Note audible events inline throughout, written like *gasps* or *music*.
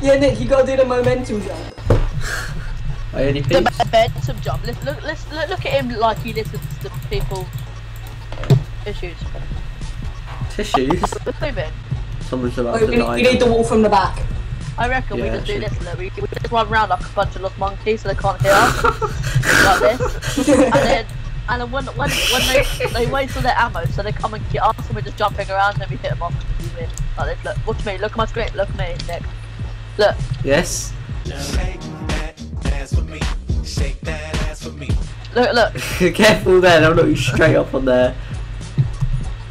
Yeah, Nick, you gotta do the momentum jump. I only The peeps. momentum jump. Look, look, let's look, look at him like he listens to people issues. Tissues. Let's *laughs* move in. Someone's about Wait, to we, die. we need the wall from the back. I reckon we Yeah, just do this. Look, we, we just run around like a bunch of lost monkeys so they can't hear us. *laughs* like this. *laughs* And then, and then when, when, when they, they wait for their ammo so they come and get us and we're just jumping around and then we hit them off and we win. Like this. Look, watch me. Look at my screen. Look at me, Nick. Look. Yes. Shake that ass for me. Shake that ass for me. Look, look. *laughs* Careful there, I'll knock you straight up on there.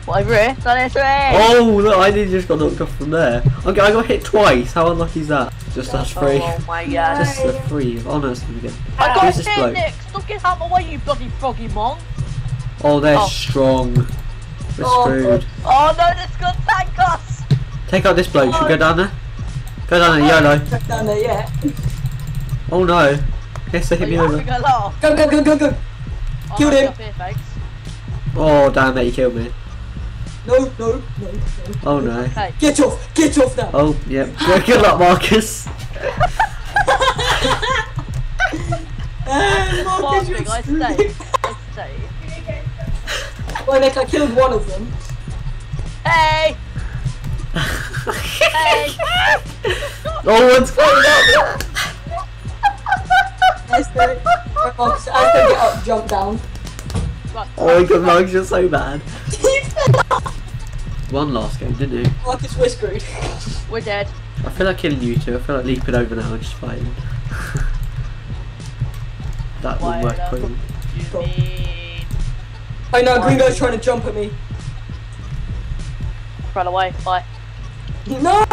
What over here? Got this way. Oh, look, I nearly just got knocked off from there. Okay, I got hit twice. How unlucky is that? Just us three. Oh my god. Just the three. Oh no, it's again. I got Who's hit? Nick. Stop getting out of my way, you bloody froggy monk. Oh, they're Oh. strong. We're Oh, screwed. Oh, oh no, this gun thank us. Take out this bloke. Should we go oh. down there? Go down there, YOLO. Back down there, yeah. Oh no. Yes, they hit me over. having a laugh? Go, go, go, go, go. I'm Killed him. Here. Oh damn it, he killed me. No, no, no, no. Oh no. Okay. Get off, get off now. Oh, yep. Good good luck, Marcus. *laughs* One Marcus, you're I screwed. stay. I stay. Well, Nick, I killed one of them. Hey! Hey! Oh, what's going on? As they, Marcus, as they get up, jump down. Oh my god, Marcus, you're so bad. One last game, didn't you? Marcus, we're screwed. We're dead. I feel like killing you two. I feel like leaping over now and just fighting. *laughs* that Why would work not? pretty. You mean... I know, green guy's trying to jump at me. Run away. Bye. No!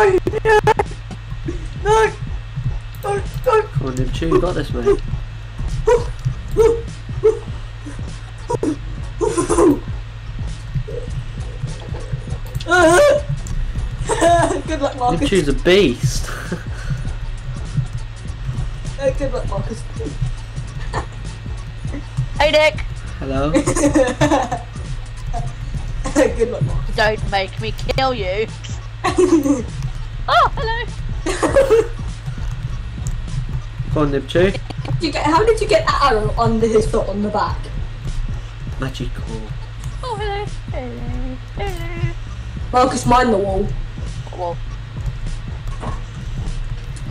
No! No! No! No! Come on, Nim Chew, you got this, mate. good luck, Marcus. Chew's a beast. *laughs* Uh, good luck, Marcus. Hey Nick! Hello. *laughs* good luck, Marcus. Don't make me kill you. *laughs* Oh, hello! *laughs* Come on, Nim Chew. You get, how did you get that arrow under his foot on the back? Magical. Oh, hello. Hello. Hello. Marcus, mind the wall. Well,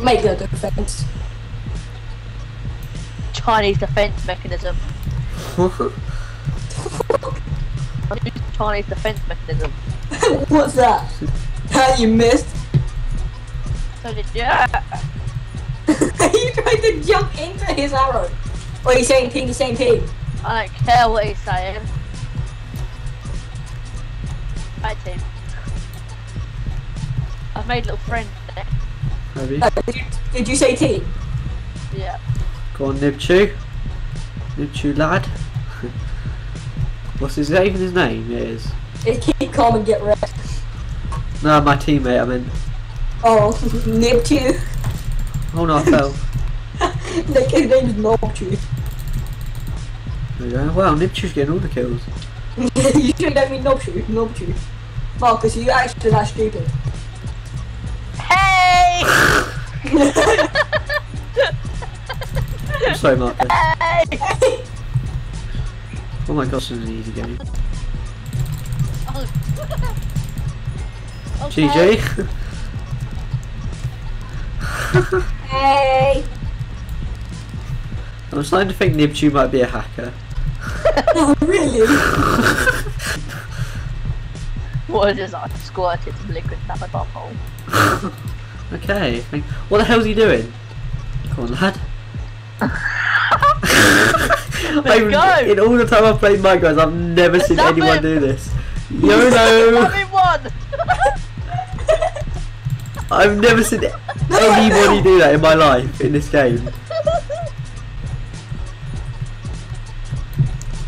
Make no defense. Chinese defense mechanism. *laughs* Chinese defense mechanism. *laughs* What's that? How you missed? So did you? *laughs* you tried to jump into his arrow. What are you saying team, the same team? I don't care what he's saying. Right team. I've made a little friend there. Maybe. Uh, did, you, did you say team? Yeah. Go on, Nib Chew. Nib lad. *laughs* What's his, is that even his name? It is. It keep calm and get wrecked. No, my teammate, I mean. Oh, Nibtu. Oh no, I fell. the kid's name is Nobtu. There. Wow, Nib getting all the kills. *laughs* you sure you don't mean Nobtu? Nobtu. Marcus, you actually that stupid. Hey! *laughs* I'm sorry, Marcus. hey! Oh my gosh, this is an easy game. Oh. *laughs* Okay. GG. Hey! I'm starting to think Nib Chew might be a hacker. Oh, really? What is I squirted some liquid down my butthole. *laughs* Okay. Thank- What the hell's he doing? Come on, lad. *laughs* I've- go. In all the time I've played Minecraft, I've never seen Stop anyone it. do this. *laughs* YOLO! I'm in one! I've never seen anybody do that in my life in this game.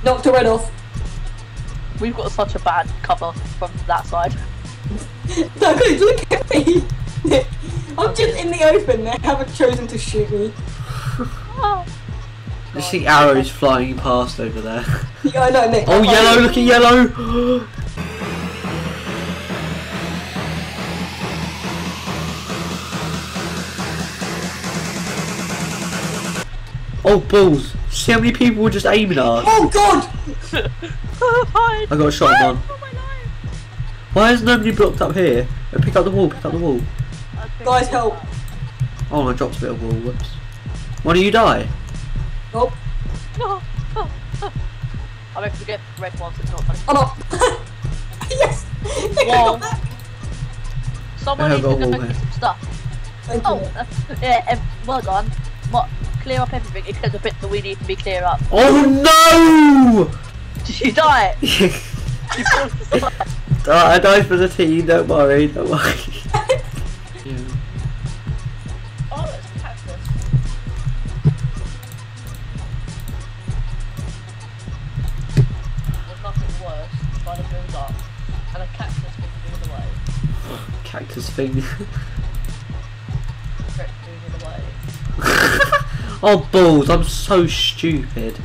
Knocked her head off. We've got such a bad cover from that side. *laughs* No, look at me. *laughs* I'm just in the open. They haven't chosen to shoot me. Oh. I see arrows flying past over there. Yeah, I know, Nick. Oh, yellow! Look at yellow! *gasps* *gasps* *gasps* Oh balls! See how many people were just aiming at us? Oh god! *laughs* I got a shot on. Oh, my life. Why is nobody blocked up here? Uh, Pick up the wall, pick up the wall. Guys, help. Oh, I dropped a bit of wall, whoops. Why do you die? Nope. *laughs* I make forget red ones, it's not funny. I'm up. yes! Whoa. Someone I needs have to got go wall get here. some stuff. Thank Oh, you. *laughs* yeah, well done. What, clear up everything except the bit that we need to be clear up. Oh no! Did *laughs* you die? You forced us to die. I died for the team, don't worry, don't worry. Yeah. *laughs* Oh, it's cactus. There's nothing worse than a build up and a cactus being moved away. Cactus thing. *laughs* oh balls, I'm so stupid.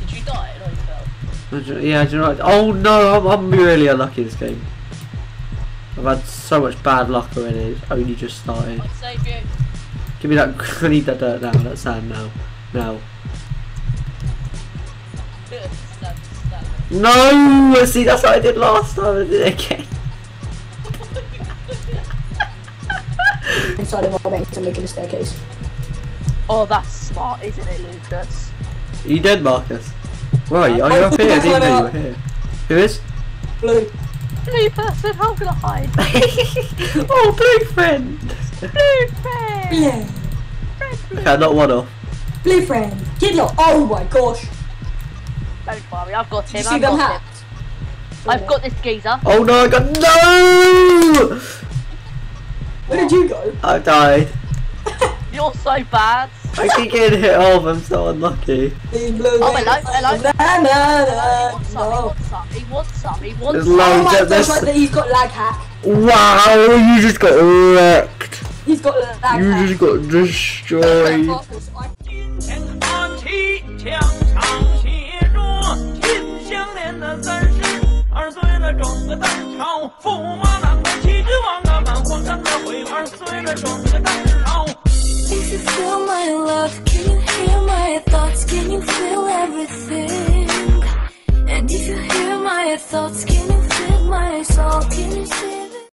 Did you die? No, you fell. Yeah, do you know? Oh no, I'm, I'm really unlucky this game. I've had so much bad luck already, it's only just started. I save you. Give me that, *laughs* I need that dirt now, that sand now. Now. stand, *laughs* stand. No! See, that's what I did last time, I did it again. *laughs* Inside of our bank and making a staircase. Oh, that's smart, isn't it, Lucas? Are you dead, Marcus? Where are you? Are you up here? I didn't know you were here. Who is? Blue. Blue person, how can I hide? *laughs* oh, blue friend! Blue friend! Yeah. Friend, blue. Okay, not one off. Blue friend. Get your. Oh my gosh. Don't worry, I've got Did him. you see I've them got him. hats? I've got this geezer. Oh no, I got no! Where did you go? I died. You're so bad. I keep getting hit off, I'm so unlucky. Big blue. Oh, hello, hello. Na, na, He na, wants some, he wants some, he wants some, he wants some. Oh my gosh, like, he's got lag hack. Wow, you just got wrecked. He's got lag You just got destroyed. Marcus,